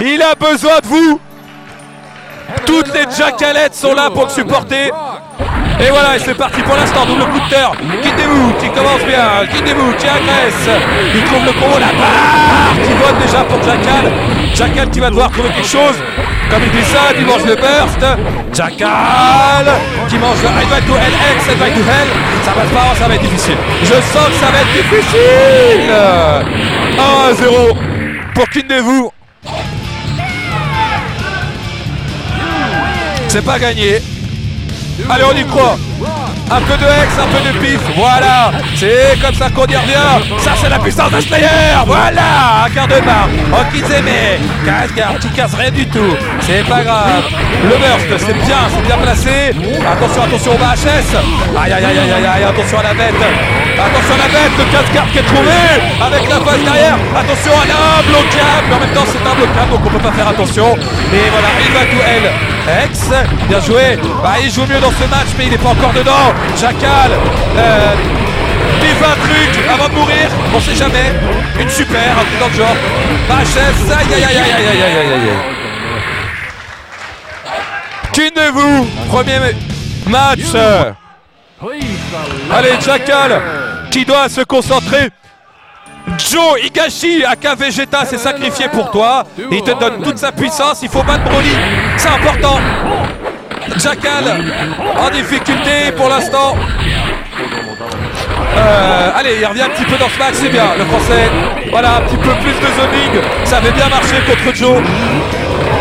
Il a besoin de vous. Toutes les jackalettes sont là pour le supporter. Et voilà, et c'est parti pour l'instant, double coup de terre. Quittez-vous, qui commence bien, quittez-vous, qui agresse. Il trouve le combo, la barre qui vote déjà pour Jackal. Jackal qui va devoir trouver quelque chose. Comme il dit ça, il mange le burst. Jackal qui mange le Headbite to LX, Headbite to Hell. Ça va pas, ça va être difficile. Je sens que ça va être difficile. 1 0 pour Kindevou. C'est pas gagné. Allez, on y croit. Un peu de hex, un peu de pif. Voilà. C'est comme ça qu'on y revient. Ça, c'est la puissance de Slayer. Voilà. Un quart de barre. Okizeme. Casse garde qui casse rien du tout. C'est pas grave. Le burst, c'est bien. C'est bien placé. Attention, attention au HS. Aïe, aïe, aïe, aïe, aïe. Attention à la bête. Attention à la bête. Le casse-garde qui est trouvé. Avec la face derrière. Attention à l'imbloquable. Mais en même temps, c'est imbloquable. Donc, on peut pas faire attention. Et voilà. Il va tout elle. Ex, bien joué. Bah, il joue mieux dans ce match, mais il n'est pas encore dedans. Jackal, euh, il fait un truc avant de mourir, on sait jamais. Une super, un truc dans le genre. HS, aïe aïe aïe aïe aïe aïe aïe aïe aïe. Qui de vous Premier match? Allez, Jackal, qui doit se concentrer? Joe Higashi, aka Vegeta, s'est sacrifié pour toi. Il te donne toute sa puissance. Il faut battre Broly. C'est important. Jackal en difficulté pour l'instant. Euh, allez, il revient un petit peu dans ce match, c'est bien. Le français, voilà, un petit peu plus de zoning. Ça avait bien marché contre Joe.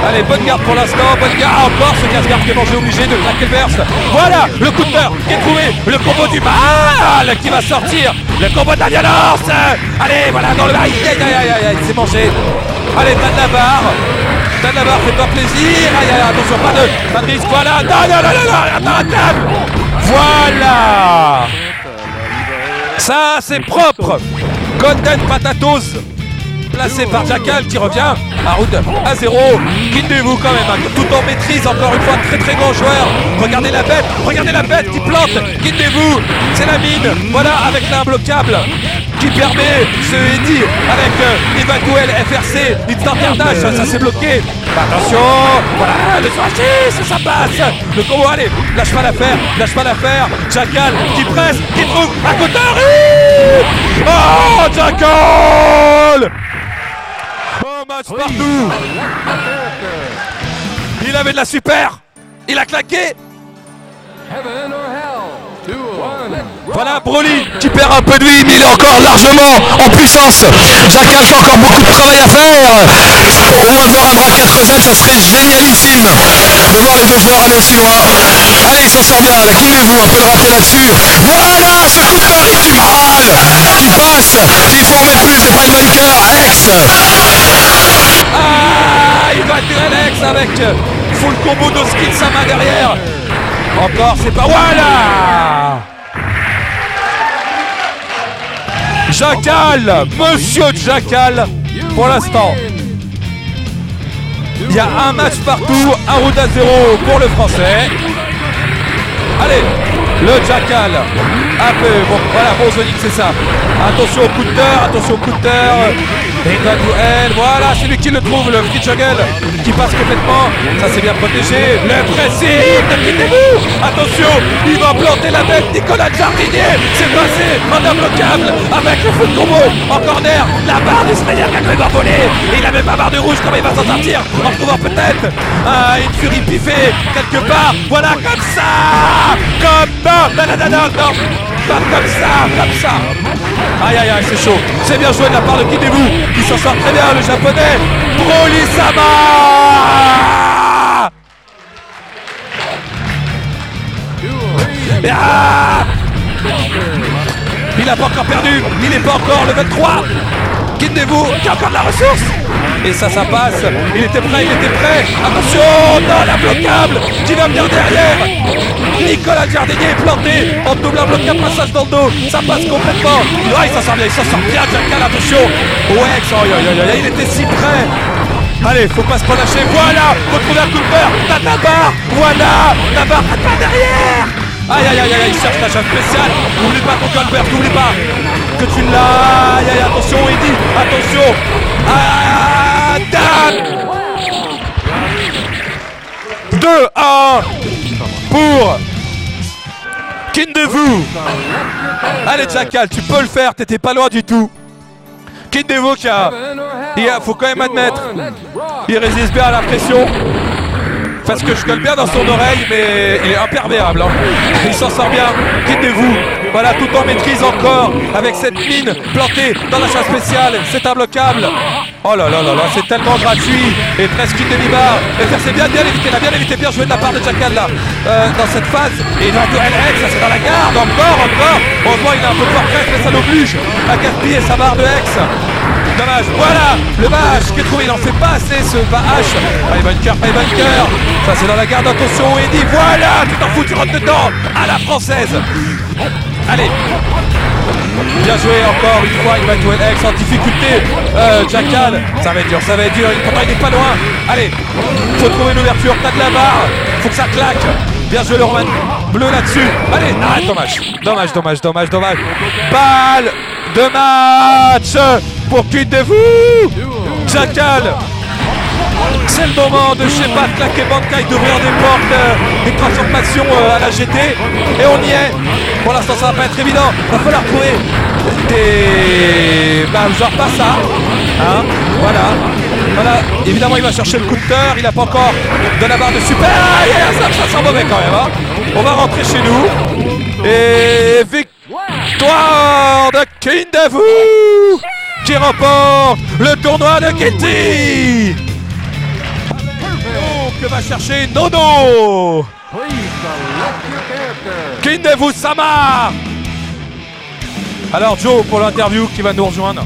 Allez, bonne garde pour l'instant, bonne garde encore ce casse-garde qui est mangé obligé de claquer le verse. Voilà, le coup de qui est trouvé, le combo du mal qui va sortir, le combo de la. Allez, voilà, dans le aïe, aïe, aïe, aïe, aïe, c'est mangé. Allez, Dan Navarre. Dan Navarre fait pas plaisir. Aïe, aïe, attention, pas de, pas. Voilà, non, non. Voilà. Ça, c'est propre. Golden Patatos placé par Jackal qui revient à route à 0. Kindez-vous quand même, hein, tout en maîtrise, encore une fois, très très grand joueur. Regardez la bête, regardez la bête qui plante. Kindez-vous, c'est la mine. Voilà, avec l'imbloquable qui permet ce Eddy avec euh, Evacuel FRC, Instant dash, ça s'est bloqué. Attention, voilà, le ça, ça passe. Le combo, allez, lâche pas l'affaire, lâche pas l'affaire. Jackal qui presse, qui trouve à côté. Oh, Jackal Oh, match partout Il avait de la super Il a claqué voilà Broly qui perd un peu de vie mais il est encore largement en puissance. Jackal fait encore beaucoup de travail à faire. Au moins de voir un bras 4 Z, ça serait génialissime de voir les deux joueurs aller aussi loin. Allez, s'en sort bien, là, vous un peu le raté là-dessus? Voilà ce coup de cœur qui mal, qui passe. Il faut en mettre plus des Prime. Alex Ah Il va tirer Alex avec full combo de ski de sa main derrière. Encore, c'est pas... Voilà Jackal Monsieur Jackal Pour l'instant Il y a un match partout, un route à zéro pour le français. Allez, le Jackal. Un peu, bon, voilà, bon c'est ça. Attention au coup de terre, attention au coup. Voilà, c'est lui qui le trouve, le free juggle qui passe complètement. Ça c'est bien protégé. Le pressing, quittez-vous Attention, il va planter la bête, Nicolas Jardinier. C'est passé en imbloquable avec le foot combo en corner. La barre Slayer qui a voler. Il a même pas barre de rouge, comment il va s'en sortir En trouvant peut-être une furie piffée quelque part. Voilà, comme ça Comme non, Comme ça, comme ça Aïe aïe aïe, c'est chaud. C'est bien joué de la part de Kidemu qui s'en sort très bien, le japonais. Broly-sama ah Il n'a pas encore perdu, il n'est pas encore le 23 Kidemu qui a encore de la ressource et ça, ça passe. Il était prêt, il était prêt. Attention, non, l'imbloquable qui va venir derrière. Nicolas Jardinier est planté en double imbloquable, passage dans le dos. Ça passe complètement. Ouais, il s'en sort bien, il s'en sort bien, Jackal, attention. Ouais, oh, il était si prêt. Allez, faut pas se relâcher. Voilà, retrouver un coup de peur. T'as ta barre. Voilà, ta barre, pas derrière. Aïe aïe aïe aïe, il cherche la chasse spéciale. N'oublie pas ton Colbert, n'oublie pas que tu l'as. Aïe aïe, attention Eddie, attention. 2 à 1 pour Kindevu. Allez Jackal, tu peux le faire, t'étais pas loin du tout. Kindevu qui a, il faut quand même admettre, il résiste bien à la pression. Parce que je colle bien dans son oreille, mais il est imperméable. Hein. Il s'en sort bien. Quittez-vous. Voilà, tout en maîtrise encore avec cette mine plantée dans la chasse spéciale. C'est imbloquable. Oh là là là là, c'est tellement gratuit et presque une demi-barre. Et c'est bien, bien évité, là, bien évité, bien joué de la part de Jackal là, euh, dans cette phase. Et dans LX, ça c'est dans la garde, encore, encore. Heureusement, il a un peu de force, mais ça l'oblige à gaspiller sa barre de Hex. Dommage, voilà le Bash qui est trouvé, il n'en fait pas assez ce Bash. Allez bunker, allez bunker. Ça c'est dans la garde, attention, Eddie, voilà, tu t'en fous, tu rentres dedans, à la française. Allez, Bien joué encore une fois, jouer X en difficulté. Euh, Jackal, ça va être dur, ça va être dur. Il n'est pas loin. Allez, faut trouver une ouverture, t'as de la barre. Faut que ça claque. Bien joué le Roman bleu là-dessus. Allez, ah dommage. Dommage, dommage, dommage, dommage. Balle de match pour qui de vous Jackal c'est le moment de pas claquer Bankai d'ouvrir des portes, euh, des transformations euh, à la GT. Et on y est. Pour l'instant, ça va pas être évident. Va falloir trouver des. Bah, genre pas ça. Hein voilà. Voilà. Évidemment, il va chercher le cœur. Il n'a pas encore de la barre de super. Ah, ça, ça sent mauvais quand même. Hein. On va rentrer chez nous. Et victoire de Kindavu qui remporte le tournoi de Kitty. Que va chercher Nono? Kindevu Sama Alors Joe pour l'interview qui va nous rejoindre?